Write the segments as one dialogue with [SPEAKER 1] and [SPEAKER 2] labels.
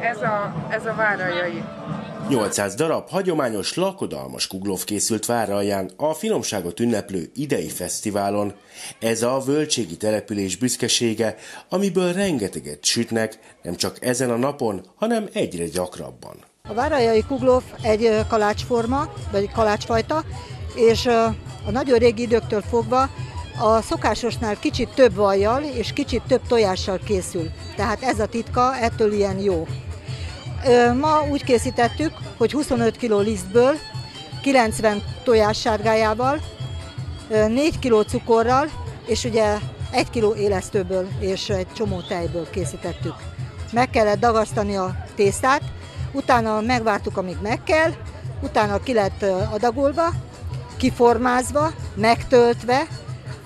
[SPEAKER 1] Ez a, ez a várajai.
[SPEAKER 2] 800 darab hagyományos lakodalmas kuglóf készült váralján a finomságot ünneplő idei fesztiválon. Ez a völgységi település büszkesége, amiből rengeteget sütnek, nem csak ezen a napon, hanem egyre gyakrabban.
[SPEAKER 3] A várajai kuglóf egy kalácsforma, vagy kalácsfajta, és a nagyon régi időktől fogva a szokásosnál kicsit több vajjal és kicsit több tojással készül. Tehát ez a titka, ettől ilyen jó. Ma úgy készítettük, hogy 25 kg lisztből, 90 tojás sárgájával, 4 kg cukorral, és ugye 1 kg élesztőből és egy csomó tejből készítettük. Meg kellett dagasztani a tésztát, utána megvártuk, amíg meg kell, utána ki lett adagolva, kiformázva, megtöltve,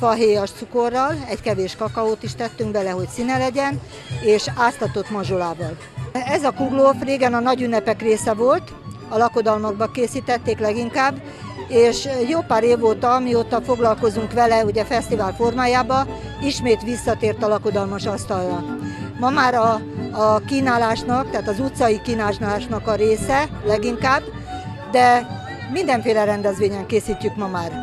[SPEAKER 3] fahéjas cukorral, egy kevés kakaót is tettünk bele, hogy színe legyen, és áztatott mazsolával. Ez a kuglóf régen a nagy ünnepek része volt, a lakodalmakba készítették leginkább, és jó pár év óta, mióta foglalkozunk vele, ugye fesztivál formájába, ismét visszatért a lakodalmas asztalra. Ma már a, a kínálásnak, tehát az utcai kínálásnak a része leginkább, de mindenféle rendezvényen készítjük ma már.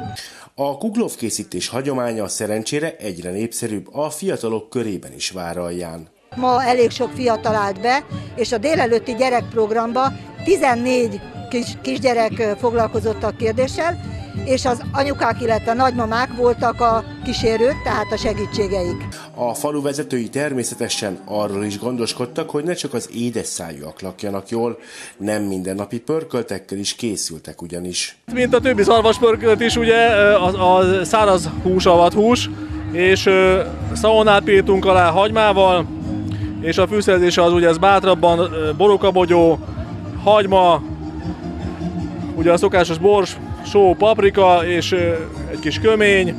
[SPEAKER 2] A kuglov készítés hagyománya szerencsére egyre népszerűbb a fiatalok körében is váralján.
[SPEAKER 3] Ma elég sok fiatal állt be, és a délelőtti gyerekprogramba 14 kis, kisgyerek foglalkozott a kérdéssel, és az anyukák, illetve a nagymamák voltak a kísérők, tehát a segítségeik.
[SPEAKER 2] A falu vezetői természetesen arról is gondoskodtak, hogy ne csak az édes szájúak lakjanak jól, nem mindennapi pörköltekkel is készültek ugyanis.
[SPEAKER 4] Mint a többi pörkölt is, ugye a, a száraz hús, avat hús, és szalonnát pírtunk alá hagymával, és a fűszerezése az ugye ez bátrabban borokabogyó, hagyma, ugye a szokásos bors, só, paprika és egy kis kömény,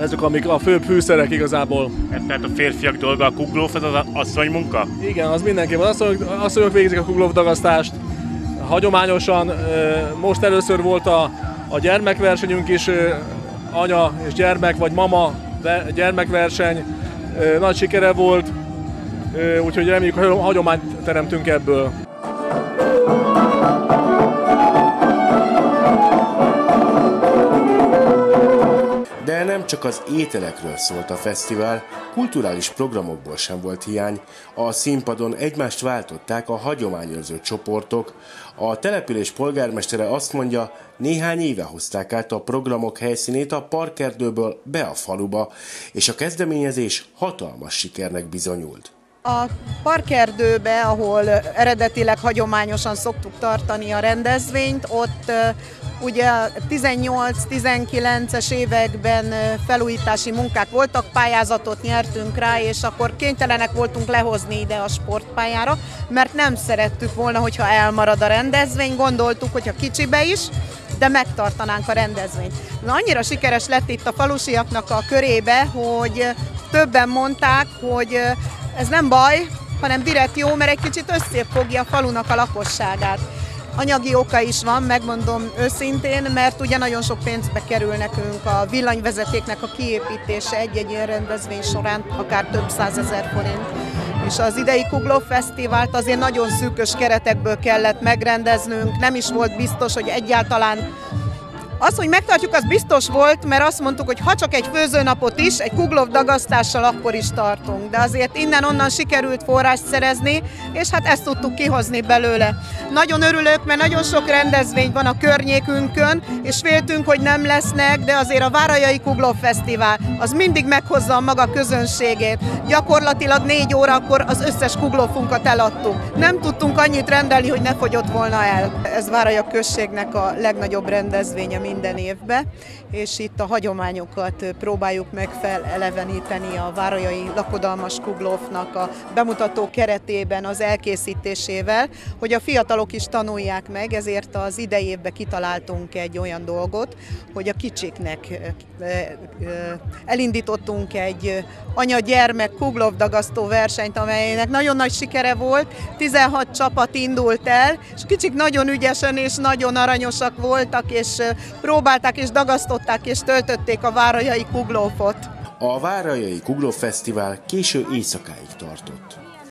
[SPEAKER 4] ezek amik a főbb fűszerek igazából.
[SPEAKER 5] Ez tehát a férfiak dolga a kuglóf, ez az asszony munka?
[SPEAKER 4] Igen, az mindenképpen. Az asszonyok, asszonyok végzik a kuglóf dagasztást. Hagyományosan most először volt a, a gyermekversenyünk is, anya és gyermek, vagy mama gyermekverseny. Nagy sikere volt, úgyhogy reméljük, hogy hagyományt teremtünk ebből.
[SPEAKER 2] Csak az ételekről szólt a fesztivál, kulturális programokból sem volt hiány. A színpadon egymást váltották a hagyományőrző csoportok. A település polgármestere azt mondja, néhány éve hozták át a programok helyszínét a parkerdőből be a faluba, és a kezdeményezés hatalmas sikernek bizonyult.
[SPEAKER 6] A parkerdőbe, ahol eredetileg hagyományosan szoktuk tartani a rendezvényt, ott ugye 18-19-es években felújítási munkák voltak, pályázatot nyertünk rá, és akkor kénytelenek voltunk lehozni ide a sportpályára, mert nem szerettük volna, hogyha elmarad a rendezvény, gondoltuk, hogyha kicsibe is, de megtartanánk a rendezvényt. Na, annyira sikeres lett itt a falusiaknak a körébe, hogy többen mondták, hogy ez nem baj, hanem direkt jó, mert egy kicsit összefogja a falunak a lakosságát. Anyagi oka is van, megmondom őszintén, mert ugye nagyon sok pénzbe kerül nekünk a villanyvezetéknek a kiépítése egy-egy ilyen rendezvény során, akár több százezer forint. És az idei Kugló Fesztivált azért nagyon szűkös keretekből kellett megrendeznünk, nem is volt biztos, hogy egyáltalán az, hogy megtartjuk, az biztos volt, mert azt mondtuk, hogy ha csak egy főzőnapot is, egy kuglov dagasztással akkor is tartunk. De azért innen-onnan sikerült forrást szerezni, és hát ezt tudtuk kihozni belőle. Nagyon örülök, mert nagyon sok rendezvény van a környékünkön, és féltünk, hogy nem lesznek, de azért a Várajai Kuglov Fesztivál az mindig meghozza a maga közönségét. Gyakorlatilag négy órakor az összes kuglófunkat eladtuk. Nem tudtunk annyit rendelni, hogy ne fogyott volna el. Ez Váraja községnek a legnagyobb rendezvénye minden évben, és itt a hagyományokat próbáljuk meg feleleveníteni a várajai lakodalmas kuglófnak a bemutató keretében, az elkészítésével, hogy a fiatalok is tanulják meg, ezért az idei kitaláltunk egy olyan dolgot, hogy a kicsiknek elindítottunk egy anya-gyermek kuglófdagasztó versenyt, amelynek nagyon nagy sikere volt, 16 csapat indult el, és kicsik nagyon ügyesen és nagyon aranyosak voltak, és próbálták és dagasztották és töltötték a Várajai Kuglófot.
[SPEAKER 2] A Várajai Kugló Fesztivál késő éjszakáig tartott.